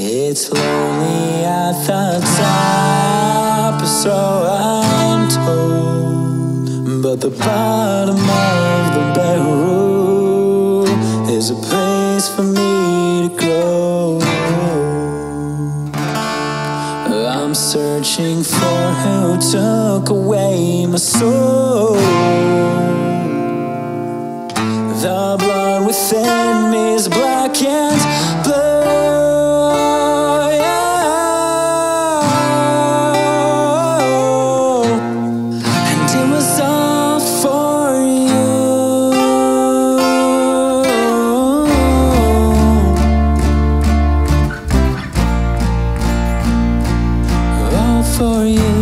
It's lonely at the top, so I'm told. But the bottom of the barrel is a place for me to grow. I'm searching for who took away my soul. The blood within me is black and blue. for you.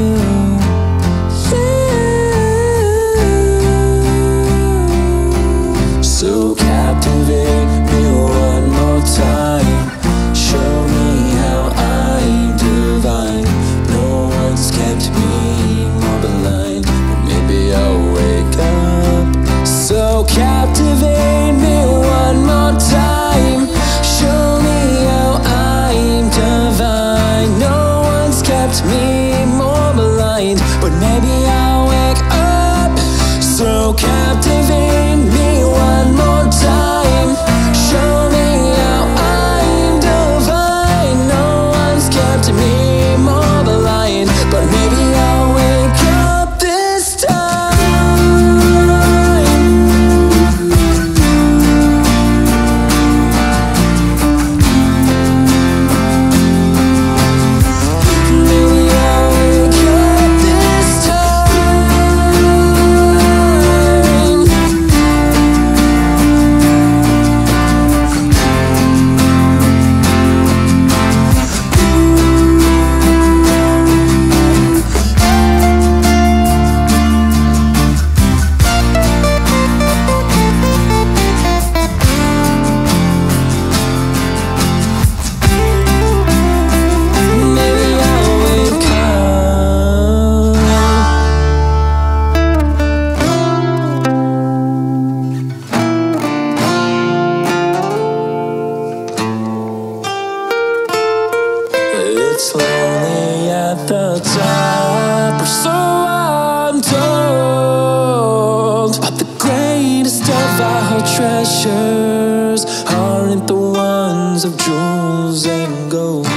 jewels and gold.